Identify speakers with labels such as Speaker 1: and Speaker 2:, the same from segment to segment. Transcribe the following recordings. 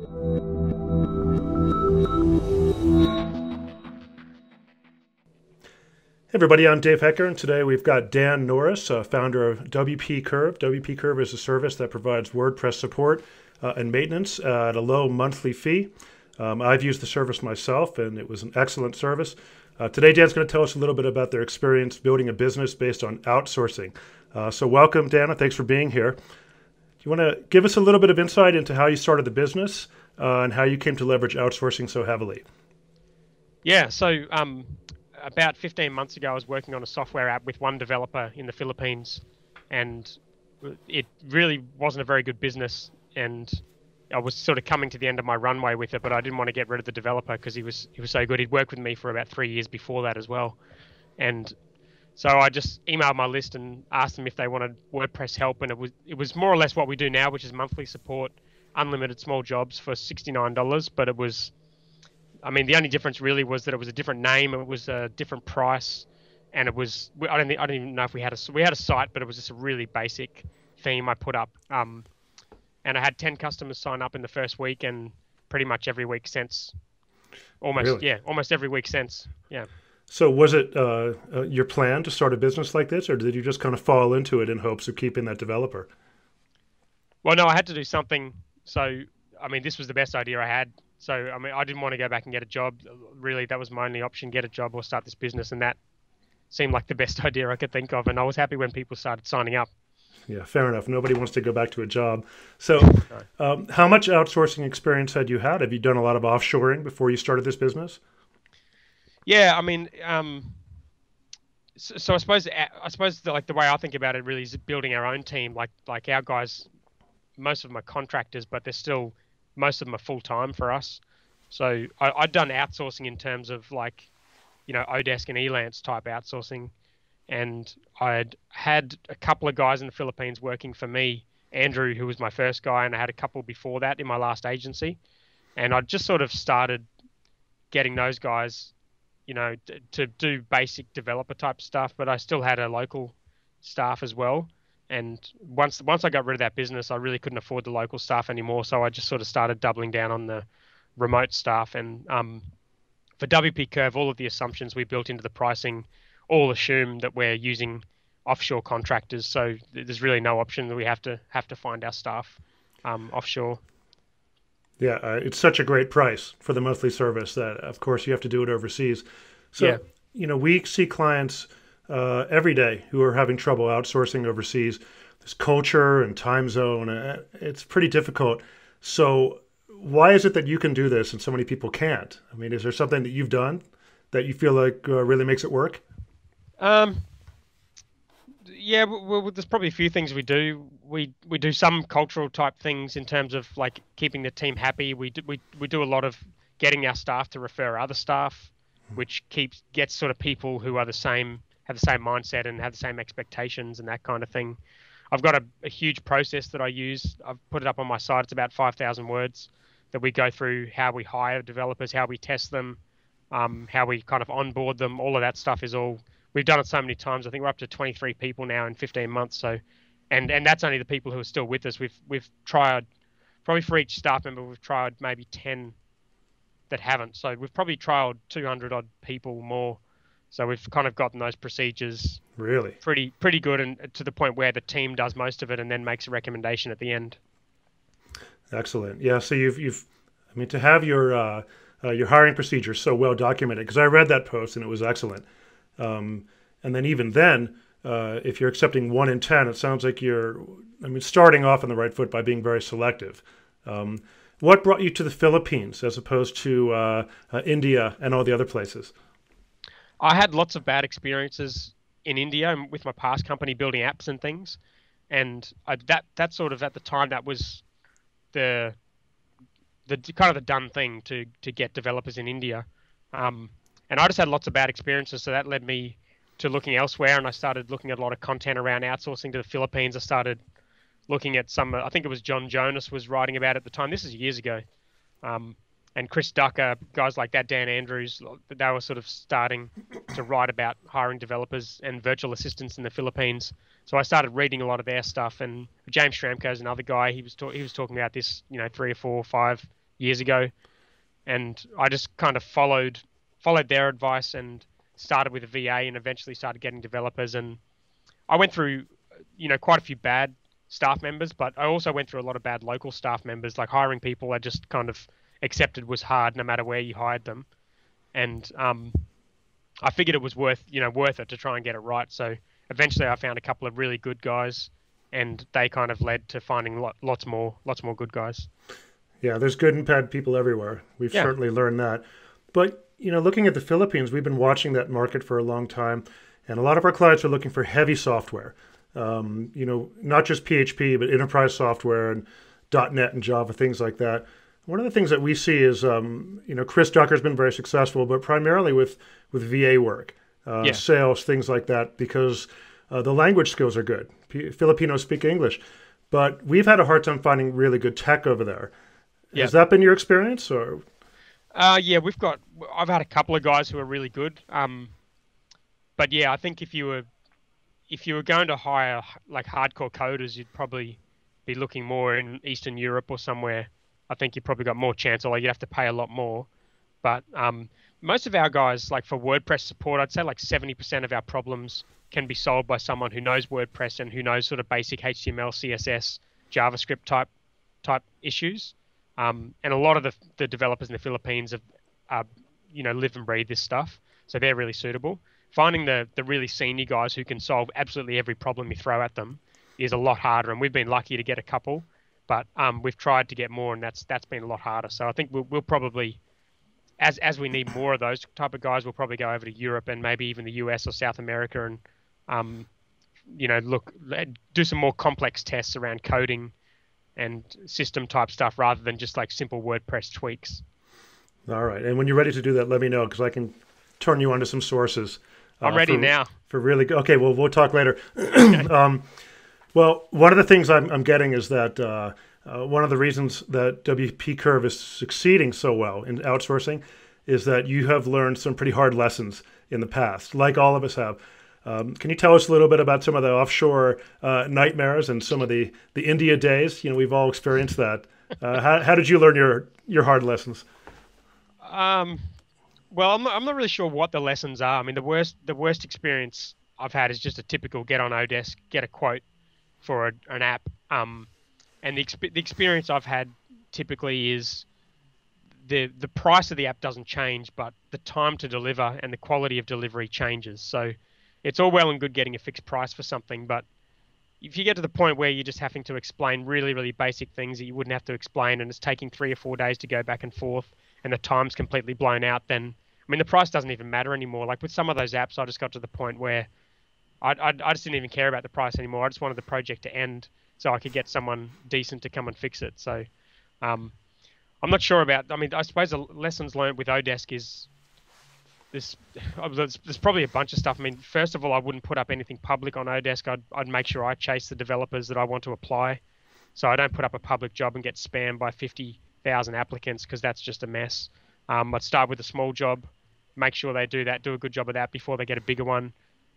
Speaker 1: Hey everybody, I'm Dave Hecker, and today we've got Dan Norris, uh, founder of WP Curve. WP Curve is a service that provides WordPress support uh, and maintenance uh, at a low monthly fee. Um, I've used the service myself, and it was an excellent service. Uh, today, Dan's going to tell us a little bit about their experience building a business based on outsourcing. Uh, so, welcome, Dana. Thanks for being here. Do you want to give us a little bit of insight into how you started the business uh, and how you came to leverage outsourcing so heavily?
Speaker 2: Yeah, so um, about 15 months ago, I was working on a software app with one developer in the Philippines, and it really wasn't a very good business. And I was sort of coming to the end of my runway with it, but I didn't want to get rid of the developer because he was he was so good. He'd worked with me for about three years before that as well, and so I just emailed my list and asked them if they wanted WordPress help, and it was it was more or less what we do now, which is monthly support, unlimited small jobs for sixty nine dollars. But it was I mean, the only difference really was that it was a different name, it was a different price, and it was I don't think, I don't even know if we had a we had a site, but it was just a really basic theme I put up. Um, and I had ten customers sign up in the first week, and pretty much every week since. Almost really? yeah, almost every week since yeah.
Speaker 1: So was it uh, uh, your plan to start a business like this, or did you just kind of fall into it in hopes of keeping that developer?
Speaker 2: Well, no, I had to do something. So I mean, this was the best idea I had so I mean, I didn't want to go back and get a job. Really, that was my only option: get a job or start this business, and that seemed like the best idea I could think of. And I was happy when people started signing up.
Speaker 1: Yeah, fair enough. Nobody wants to go back to a job. So, um, how much outsourcing experience had you had? Have you done a lot of offshoring before you started this business?
Speaker 2: Yeah, I mean, um, so, so, I suppose I suppose the, like the way I think about it really is building our own team. Like like our guys, most of them are contractors, but they're still most of them are full time for us. So I, I'd done outsourcing in terms of like, you know, Odesk and Elance type outsourcing, and I'd had a couple of guys in the Philippines working for me. Andrew, who was my first guy, and I had a couple before that in my last agency, and I just sort of started getting those guys, you know, to do basic developer type stuff. But I still had a local staff as well and once once I got rid of that business, I really couldn't afford the local staff anymore. So I just sort of started doubling down on the remote staff. And um, for WP Curve, all of the assumptions we built into the pricing all assume that we're using offshore contractors. So there's really no option that we have to have to find our staff um, offshore.
Speaker 1: Yeah, uh, it's such a great price for the monthly service that, of course, you have to do it overseas. So, yeah. you know, we see clients uh, every day who are having trouble outsourcing overseas. This culture and time zone, uh, it's pretty difficult. So, why is it that you can do this and so many people can't? I mean, is there something that you've done that you feel like uh, really makes it work?
Speaker 2: Um, yeah, well, there's probably a few things we do. We we do some cultural type things in terms of like keeping the team happy. We do, we we do a lot of getting our staff to refer other staff, which keeps gets sort of people who are the same have the same mindset and have the same expectations and that kind of thing. I've got a, a huge process that I use. I've put it up on my site. It's about 5,000 words that we go through how we hire developers, how we test them, um, how we kind of onboard them. All of that stuff is all we've done it so many times. I think we're up to 23 people now in 15 months. So, and and that's only the people who are still with us. We've we've tried probably for each staff member we've tried maybe 10 that haven't. So we've probably trialed 200 odd people more so we've kind of gotten those procedures
Speaker 1: really
Speaker 2: pretty pretty good, and to the point where the team does most of it and then makes a recommendation at the end.
Speaker 1: Excellent. Yeah. So you've you've I mean to have your uh, uh, your hiring procedures so well documented because I read that post and it was excellent. Um, and then even then, uh, if you're accepting one in ten, it sounds like you're I mean starting off on the right foot by being very selective. Um, what brought you to the Philippines as opposed to uh, uh, India and all the other places?
Speaker 2: I had lots of bad experiences in India with my past company building apps and things, and I, that that sort of at the time that was the the kind of the done thing to to get developers in India, um, and I just had lots of bad experiences, so that led me to looking elsewhere, and I started looking at a lot of content around outsourcing to the Philippines. I started looking at some, I think it was John Jonas was writing about at the time. This is years ago. Um, and Chris Ducker, guys like that, Dan Andrews, they were sort of starting to write about hiring developers and virtual assistants in the Philippines. So I started reading a lot of their stuff. And James Schramko is another guy. He was ta- he was talking about this, you know, three or four or five years ago, and I just kind of followed followed their advice and started with a VA and eventually started getting developers. And I went through, you know, quite a few bad staff members, but I also went through a lot of bad local staff members. Like hiring people, I just kind of accepted was hard no matter where you hired them, and um, I figured it was worth you know worth it to try and get it right. So eventually, I found a couple of really good guys, and they kind of led to finding lots more lots more good guys.
Speaker 1: Yeah, there's good and bad people everywhere. We've yeah. certainly learned that. But you know, looking at the Philippines, we've been watching that market for a long time, and a lot of our clients are looking for heavy software. Um, you know, not just PHP, but enterprise software and .NET and Java, things like that. One of the things that we see is, um, you know, Chris Ducker's been very successful, but primarily with with VA work, uh, yeah. sales, things like that, because uh, the language skills are good. P- Filipinos speak English, but we've had a hard time finding really good tech over there. Yeah. Has that been your experience, or?
Speaker 2: Uh, yeah, we've got. I've had a couple of guys who are really good. Um, but yeah, I think if you were if you were going to hire like hardcore coders, you'd probably be looking more in Eastern Europe or somewhere. I think you probably got more chance, like you'd have to pay a lot more. But um, most of our guys, like for WordPress support, I'd say like 70% of our problems can be solved by someone who knows WordPress and who knows sort of basic HTML, CSS, JavaScript type type issues. Um, and a lot of the, the developers in the Philippines have, you know, live and breathe this stuff, so they're really suitable. Finding the the really senior guys who can solve absolutely every problem you throw at them is a lot harder, and we've been lucky to get a couple, but um, we've tried to get more, and that's that's been a lot harder. So I think we'll, we'll probably as as we need more of those type of guys, we'll probably go over to Europe and maybe even the US or South America and um, you know look do some more complex tests around coding and system type stuff rather than just like simple WordPress tweaks.
Speaker 1: All right. And when you're ready to do that, let me know because I can turn you onto some sources.
Speaker 2: Uh, I'm ready
Speaker 1: for,
Speaker 2: now.
Speaker 1: For really good. Okay. Well, we'll talk later. um, well, one of the things I'm, I'm getting is that uh, uh, one of the reasons that WP Curve is succeeding so well in outsourcing is that you have learned some pretty hard lessons in the past, like all of us have. Um, can you tell us a little bit about some of the offshore uh, nightmares and some of the, the India days? You know, we've all experienced that. Uh, how, how did you learn your, your hard lessons?
Speaker 2: Um, well, I'm not, I'm not really sure what the lessons are. I mean, the worst the worst experience I've had is just a typical get on Odesk, get a quote for a, an app. Um, and the, exp- the experience I've had typically is the the price of the app doesn't change, but the time to deliver and the quality of delivery changes. So it's all well and good getting a fixed price for something, but if you get to the point where you're just having to explain really, really basic things that you wouldn't have to explain, and it's taking three or four days to go back and forth, and the time's completely blown out, then I mean the price doesn't even matter anymore. Like with some of those apps, I just got to the point where I, I, I just didn't even care about the price anymore. I just wanted the project to end so I could get someone decent to come and fix it. So um, I'm not sure about. I mean, I suppose the lessons learned with Odesk is there's, there's, probably a bunch of stuff. I mean, first of all, I wouldn't put up anything public on Odesk. I'd, I'd make sure I chase the developers that I want to apply. So I don't put up a public job and get spammed by 50,000 applicants because that's just a mess. Um, I'd start with a small job, make sure they do that, do a good job of that before they get a bigger one.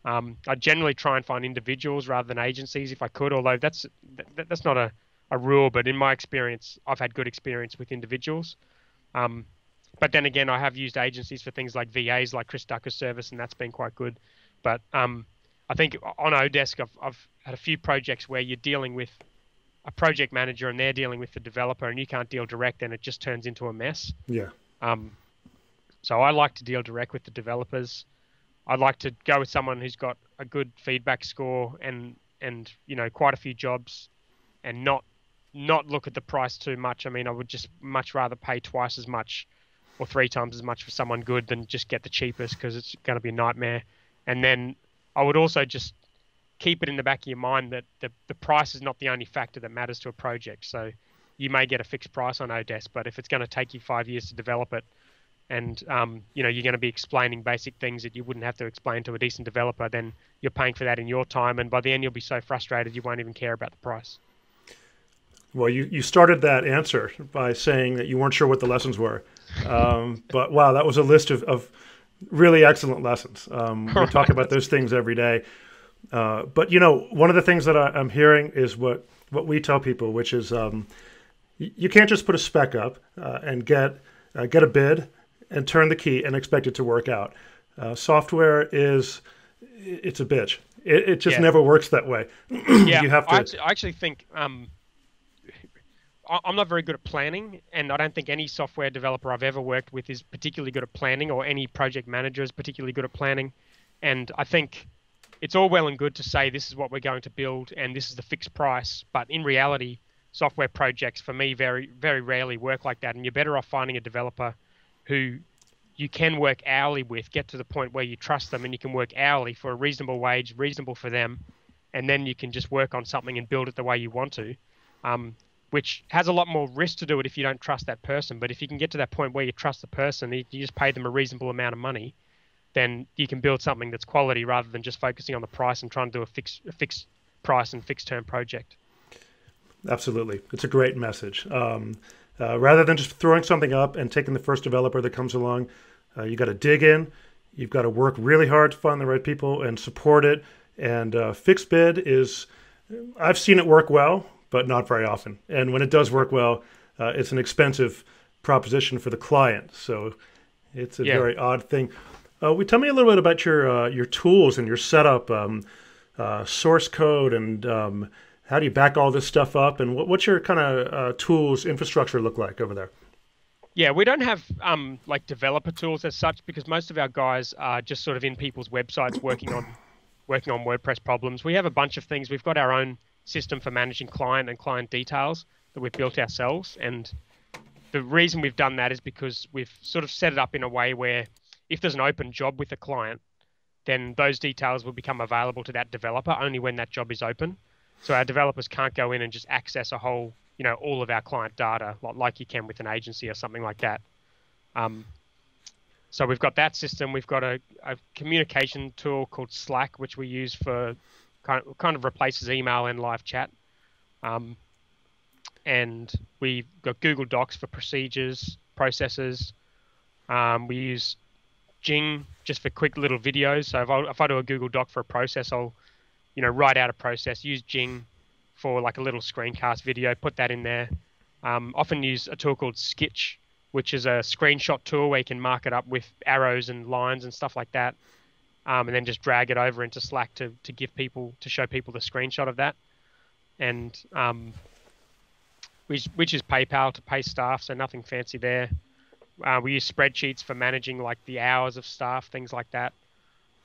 Speaker 2: Um, I generally try and find individuals rather than agencies if I could, although that's that, that's not a, a rule. But in my experience, I've had good experience with individuals. Um, but then again, I have used agencies for things like VAs, like Chris Ducker's service, and that's been quite good. But um, I think on Odesk, I've, I've had a few projects where you're dealing with a project manager and they're dealing with the developer, and you can't deal direct, and it just turns into a mess.
Speaker 1: Yeah.
Speaker 2: Um, so I like to deal direct with the developers. I'd like to go with someone who's got a good feedback score and and you know quite a few jobs, and not not look at the price too much. I mean, I would just much rather pay twice as much or three times as much for someone good than just get the cheapest because it's going to be a nightmare. And then I would also just keep it in the back of your mind that the, the price is not the only factor that matters to a project. So you may get a fixed price on Odesk, but if it's going to take you five years to develop it, and um, you know you're going to be explaining basic things that you wouldn't have to explain to a decent developer, then you're paying for that in your time, and by the end you'll be so frustrated you won't even care about the price.
Speaker 1: Well, you, you started that answer by saying that you weren't sure what the lessons were. Um, but wow, that was a list of, of really excellent lessons. Um, we talk about those things every day. Uh, but you know, one of the things that I, am hearing is what what we tell people, which is, um, you can't just put a spec up uh, and get uh, get a bid and turn the key and expect it to work out. Uh, software is it's a bitch. It, it just yeah. never works that way.
Speaker 2: yeah, you have to. I actually, I actually think um, I'm not very good at planning, and I don't think any software developer I've ever worked with is particularly good at planning, or any project manager is particularly good at planning. And I think it's all well and good to say this is what we're going to build and this is the fixed price, but in reality, software projects for me very very rarely work like that, and you're better off finding a developer who you can work hourly with, get to the point where you trust them and you can work hourly for a reasonable wage, reasonable for them, and then you can just work on something and build it the way you want to. Um, which has a lot more risk to do it if you don't trust that person. But if you can get to that point where you trust the person, you just pay them a reasonable amount of money, then you can build something that's quality rather than just focusing on the price and trying to do a fixed, a fixed price and fixed term project.
Speaker 1: Absolutely, it's a great message. Um, uh, rather than just throwing something up and taking the first developer that comes along, uh, you got to dig in. You've got to work really hard to find the right people and support it. And uh, fixed bid is, I've seen it work well, but not very often. And when it does work well, uh, it's an expensive proposition for the client. So it's a yeah. very odd thing. Uh, we tell me a little bit about your uh, your tools and your setup, um, source code and um, how do you back all this stuff up, and what, what's your kind of uh, tools infrastructure look like over there?
Speaker 2: Yeah, we don't have um, like developer tools as such because most of our guys are just sort of in people's websites working on working on WordPress problems. We have a bunch of things. We've got our own system for managing client and client details that we've built ourselves, and the reason we've done that is because we've sort of set it up in a way where if there's an open job with a client, then those details will become available to that developer only when that job is open. So our developers can't go in and just access a whole, you know, all of our client data like you can with an agency or something like that. Um, so we've got that system. We've got a, a, communication tool called Slack, which we use for kind of, kind of replaces email and live chat. Um, and we've got Google Docs for procedures, processes. Um, we use Jing just for quick little videos. So if I, if I do a Google Doc for a process, I'll you know, write out a process, use Jing for like a little screencast video, put that in there. Um, often use a tool called Skitch, which is a screenshot tool where you can mark it up with arrows and lines and stuff like that, um, and then just drag it over into Slack to, to give people to show people the screenshot of that, and um, which which is PayPal to pay staff, so nothing fancy there. Uh, we use spreadsheets for managing like the hours of staff, things like that.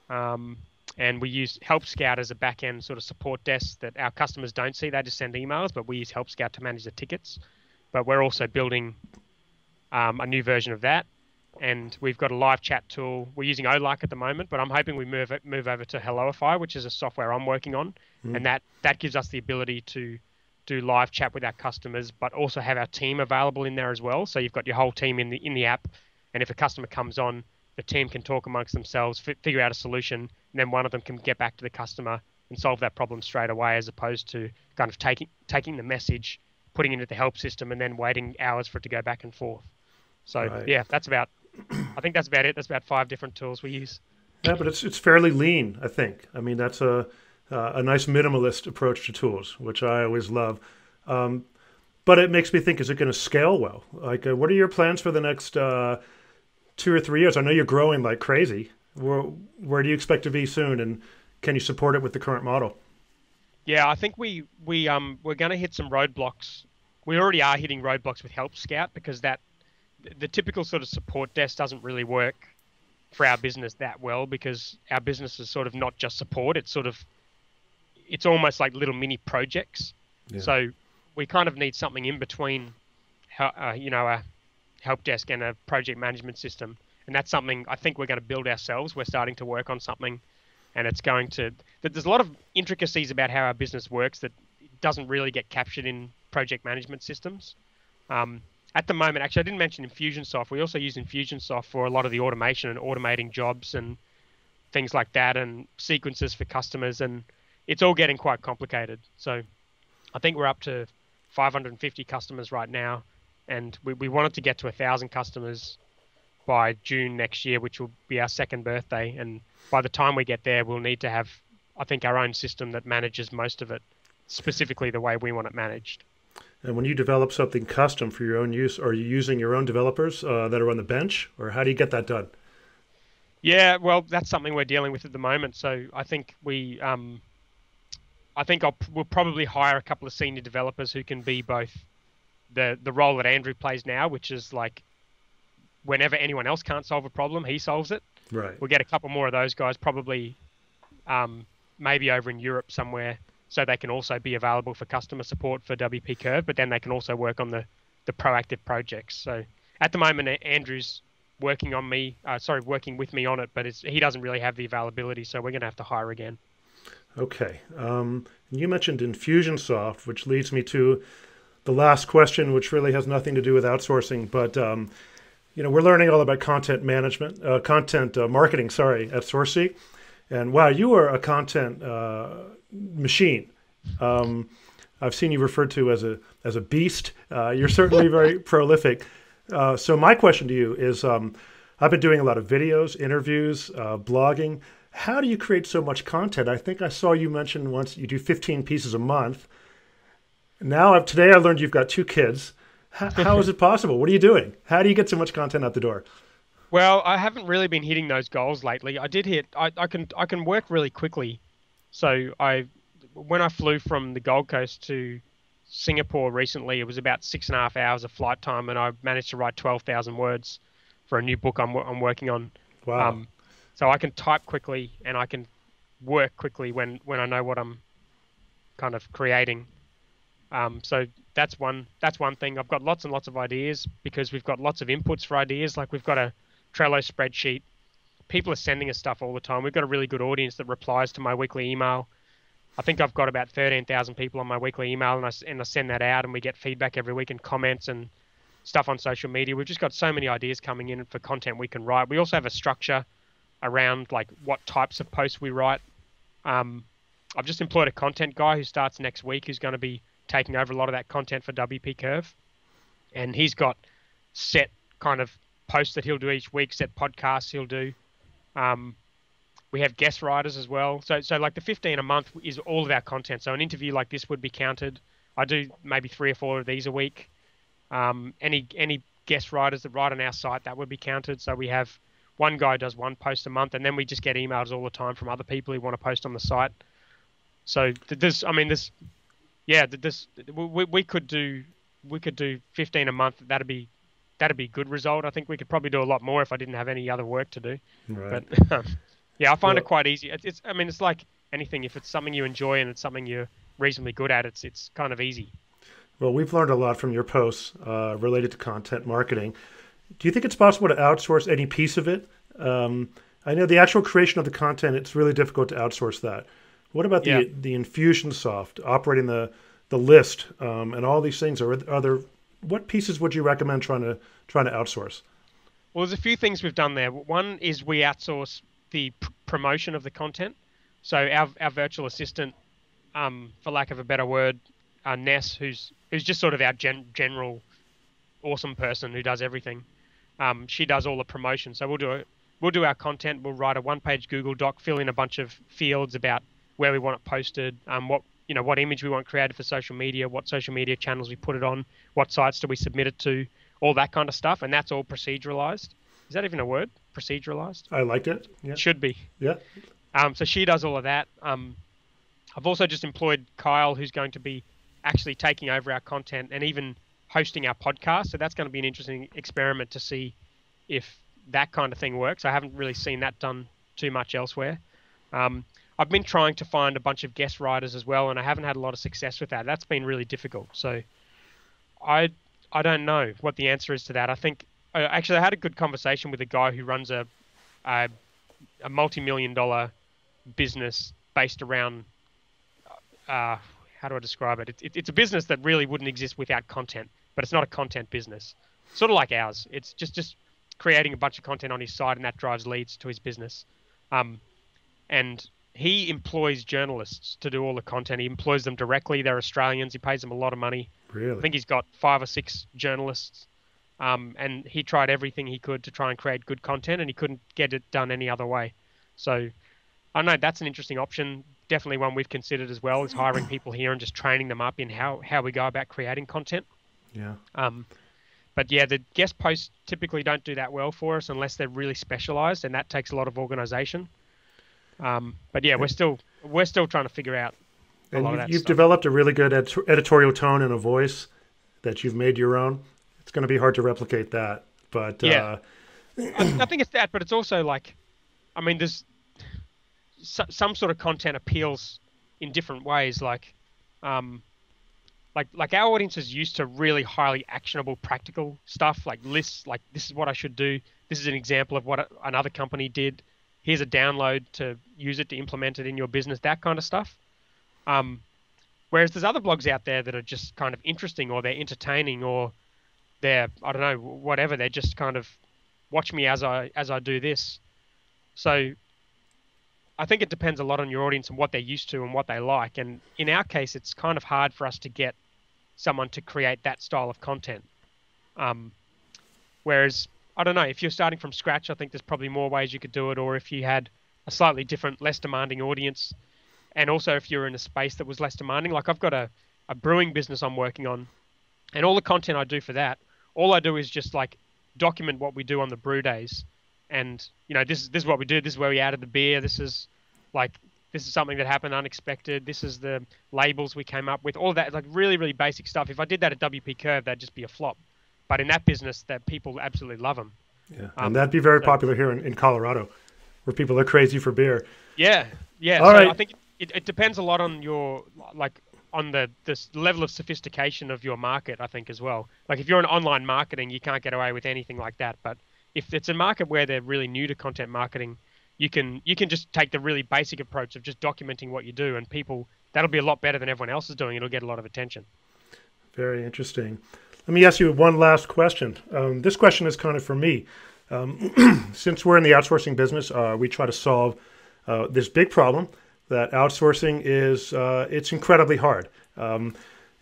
Speaker 2: Um, and we use Help Scout as a back end sort of support desk that our customers don't see. They just send emails, but we use Help Scout to manage the tickets. But we're also building um, a new version of that, and we've got a live chat tool. We're using Olark at the moment, but I'm hoping we move it, move over to Helloify, which is a software I'm working on, mm. and that that gives us the ability to do live chat with our customers, but also have our team available in there as well. So you've got your whole team in the in the app, and if a customer comes on, the team can talk amongst themselves, f- figure out a solution, and then one of them can get back to the customer and solve that problem straight away, as opposed to kind of taking taking the message, putting it into the help system, and then waiting hours for it to go back and forth. So right. yeah, that's about. I think that's about it. That's about five different tools we use.
Speaker 1: Yeah, but it's it's fairly lean. I think. I mean, that's a uh, a nice minimalist approach to tools, which I always love. Um, but it makes me think: Is it going to scale well? Like, uh, what are your plans for the next? Uh, two or three years? I know you're growing like crazy. Where where do you expect to be soon, and can you support it with the current model?
Speaker 2: Yeah, I think we we um we're going to hit some roadblocks. We already are hitting roadblocks with Help Scout because that the typical sort of support desk doesn't really work for our business that well because our business is sort of not just support; it's sort of it's almost like little mini projects. Yeah. So we kind of need something in between, uh, you know, a help desk and a project management system. And that's something I think we're going to build ourselves. We're starting to work on something, and it's going to. There's a lot of intricacies about how our business works that doesn't really get captured in project management systems. Um, at the moment, actually, I didn't mention Infusionsoft. We also use Infusionsoft for a lot of the automation and automating jobs and things like that, and sequences for customers, and it's all getting quite complicated. So, I think we're up to 550 customers right now and we, we wanted to get to a thousand customers by June next year, which will be our second birthday. And by the time we get there, we'll need to have, I think, our own system that manages most of it, specifically the way we want it managed.
Speaker 1: And when you develop something custom for your own use, are you using your own developers uh, that are on the bench, or how do you get that done?
Speaker 2: Yeah, well, that's something we're dealing with at the moment. So I think we, um, I think I'll, we'll probably hire a couple of senior developers who can be both the the role that Andrew plays now, which is like whenever anyone else can't solve a problem, he solves it.
Speaker 1: Right.
Speaker 2: We'll get a couple more of those guys, probably, um, maybe over in Europe somewhere, so they can also be available for customer support for WP Curve. But then they can also work on the the proactive projects. So at the moment, Andrew's working on me, uh, sorry, working with me on it, but he doesn't really have the availability, so we're going to have to hire again.
Speaker 1: Okay. Um, you mentioned Infusionsoft, which leads me to the last question, which really has nothing to do with outsourcing, but um, you know we're learning all about content management, uh, content uh, marketing. Sorry, at SourceSeek, and wow, you are a content uh, machine. Um, I've seen you referred to as a as a beast. Uh, you're certainly very prolific. Uh, so my question to you is, um, I've been doing a lot of videos, interviews, uh, blogging. How do you create so much content? I think I saw you mention once you do 15 pieces a month. Now, I've, today I learned you've got two kids. How, how is it possible? What are you doing? How do you get so much content out the door?
Speaker 2: Well, I haven't really been hitting those goals lately. I did hit. I, I can I can work really quickly. So I, when I flew from the Gold Coast to Singapore recently, it was about six and a half hours of flight time, and I managed to write twelve thousand words for a new book I'm I'm working on.
Speaker 1: Wow. Um,
Speaker 2: so I can type quickly and I can work quickly when when I know what I'm kind of creating. Um, so that's one that's one thing. I've got lots and lots of ideas because we've got lots of inputs for ideas. Like we've got a Trello spreadsheet. People are sending us stuff all the time. We've got a really good audience that replies to my weekly email. I think I've got about 13,000 people on my weekly email, and I, and I send that out, and we get feedback every week and comments and stuff on social media. We've just got so many ideas coming in for content we can write. We also have a structure around like what types of posts we write. Um, I've just employed a content guy who starts next week, who's going to be taking over a lot of that content for WP Curve, and he's got set kind of posts that he'll do each week, set podcasts he'll do. Um, we have guest writers as well. So, so like the 15 a month is all of our content. So an interview like this would be counted. I do maybe three or four of these a week. Um, any any guest writers that write on our site that would be counted. So we have one guy does one post a month, and then we just get emails all the time from other people who want to post on the site. So this, I mean, this yeah, this we, we could do we could do 15 a month. That'd be that'd be a good result. I think we could probably do a lot more if I didn't have any other work to do.
Speaker 1: Right.
Speaker 2: But um, yeah, I find well, it quite easy. It's, it's I mean it's like anything. If it's something you enjoy and it's something you're reasonably good at, it's it's kind of easy.
Speaker 1: Well, we've learned a lot from your posts uh, related to content marketing. Do you think it's possible to outsource any piece of it? Um, I know the actual creation of the content; it's really difficult to outsource that. What about the yeah. the Infusionsoft operating the the list um, and all these things? Are, are there what pieces would you recommend trying to trying to outsource?
Speaker 2: Well, there's a few things we've done there. One is we outsource the pr- promotion of the content. So our our virtual assistant, um, for lack of a better word, uh, Ness, who's who's just sort of our gen- general awesome person who does everything. Um, she does all the promotion. So we'll do it. We'll do our content. We'll write a one-page Google Doc, fill in a bunch of fields about where we want it posted, um, what you know, what image we want created for social media, what social media channels we put it on, what sites do we submit it to, all that kind of stuff, and that's all proceduralized. Is that even a word? Proceduralized?
Speaker 1: I liked it. Yeah.
Speaker 2: It Should be.
Speaker 1: Yeah.
Speaker 2: Um, so she does all of that. Um, I've also just employed Kyle, who's going to be actually taking over our content and even hosting our podcast. So that's going to be an interesting experiment to see if that kind of thing works. I haven't really seen that done too much elsewhere. Um, I've been trying to find a bunch of guest writers as well, and I haven't had a lot of success with that. That's been really difficult. So, I I don't know what the answer is to that. I think uh, actually I had a good conversation with a guy who runs a a, a multi-million dollar business based around uh, how do I describe it? It, it? It's a business that really wouldn't exist without content, but it's not a content business. Sort of like ours. It's just just creating a bunch of content on his site, and that drives leads to his business. Um, and he employs journalists to do all the content. He employs them directly. They're Australians. He pays them a lot of money.
Speaker 1: Really?
Speaker 2: I think he's got five or six journalists. Um, and he tried everything he could to try and create good content, and he couldn't get it done any other way. So, I know that's an interesting option. definitely one we've considered as well is hiring people here and just training them up in how how we go about creating content.
Speaker 1: Yeah.
Speaker 2: Um, but yeah, the guest posts typically don't do that well for us unless they're really specialized, and that takes a lot of organization. Um, but yeah, we're still we're still trying to figure out.
Speaker 1: and
Speaker 2: lot of
Speaker 1: you,
Speaker 2: that
Speaker 1: you've
Speaker 2: stuff.
Speaker 1: developed a really good ed- editorial tone and a voice that you've made your own. It's going to be hard to replicate that, but
Speaker 2: Yeah.
Speaker 1: uh,
Speaker 2: I, I think it's that, but it's also like, I mean, there's so, some sort of content appeals in different ways. Like, um, like like our audience is used to really highly actionable, practical stuff, like lists. Like this is what I should do. This is an example of what another company did. Here's a download to use it to implement it in your business. That kind of stuff. Um, whereas there's other blogs out there that are just kind of interesting, or they're entertaining, or they're I don't know whatever. They're just kind of watch me as I as I do this. So I think it depends a lot on your audience and what they're used to and what they like. And in our case, it's kind of hard for us to get someone to create that style of content. Um, whereas I don't know if you're starting from scratch, I think there's probably more ways you could do it. Or if you had a slightly different, less demanding audience, and also if you're in a space that was less demanding, like I've got a, a brewing business I'm working on, and all the content I do for that, all I do is just like document what we do on the brew days, and you know this is this is what we do. This is where we added the beer. This is like this is something that happened unexpected. This is the labels we came up with. All that like really really basic stuff. If I did that at WP Curve, that'd just be a flop. But in that business, that people absolutely love them.
Speaker 1: yeah,
Speaker 2: Um,
Speaker 1: and that'd be very
Speaker 2: so-
Speaker 1: popular here in, in Colorado, where people are crazy for beer.
Speaker 2: Yeah, yeah.
Speaker 1: All
Speaker 2: so
Speaker 1: right.
Speaker 2: I think it, it depends a lot on your like on the the s- level of sophistication of your market. I think as well. Like if you're in online marketing, you can't get away with anything like that. But if it's a market where they're really new to content marketing, you can you can just take the really basic approach of just documenting what you do, and people that'll be a lot better than everyone else is doing. It'll get a lot of attention.
Speaker 1: Very interesting. Let me ask you one last question. Um, this question is kind of for me. Um, since we're in the outsourcing business, uh, we try to solve uh, this big problem that outsourcing is. Uh, it's incredibly hard. Um,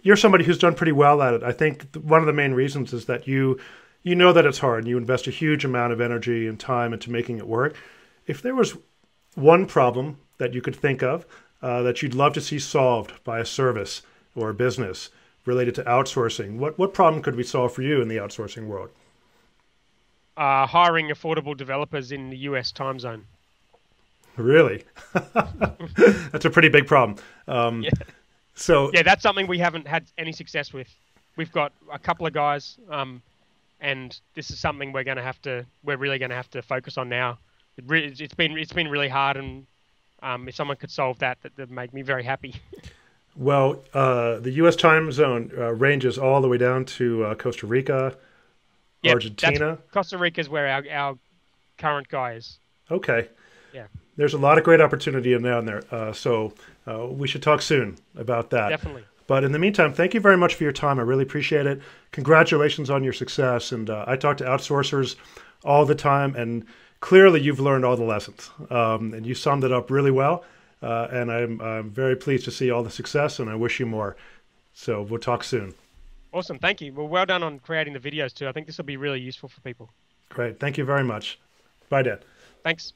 Speaker 1: you're somebody who's done pretty well at it. I think th- one of the main reasons is that you you know that it's hard and you invest a huge amount of energy and time into making it work. If there was one problem that you could think of uh, that you'd love to see solved by a service or a business related to outsourcing, what, what problem could we solve for you in the outsourcing world?
Speaker 2: Uh, hiring affordable developers in the U.S. time zone.
Speaker 1: Really? That's a pretty big problem. Um,
Speaker 2: Yeah.
Speaker 1: So,
Speaker 2: yeah, that's something we haven't had any success with. We've got a couple of guys, um, and this is something we're going to have to, we're really going to have to focus on now. It re- it's been it's been really hard, and um, if someone could solve that, that would make me very happy.
Speaker 1: well, uh, the U.S. time zone uh, ranges all the way down to uh, Costa Rica,
Speaker 2: Yep,
Speaker 1: Argentina.
Speaker 2: Costa Rica is where our, our current guy is.
Speaker 1: Okay.
Speaker 2: Yeah.
Speaker 1: There's a lot of great opportunity down there. Uh, so uh, we should talk soon about that.
Speaker 2: Definitely.
Speaker 1: But in the meantime, thank you very much for your time. I really appreciate it. Congratulations on your success. And uh, I talk to outsourcers all the time, and clearly you've learned all the lessons. Um, and you summed it up really well. Uh, and I'm, I'm very pleased to see all the success, and I wish you more. So we'll talk soon.
Speaker 2: Awesome. Thank you. Well, well done on creating the videos too. I think this will be really useful for people.
Speaker 1: Great. Thank you very much. Bye, Dan.
Speaker 2: Thanks.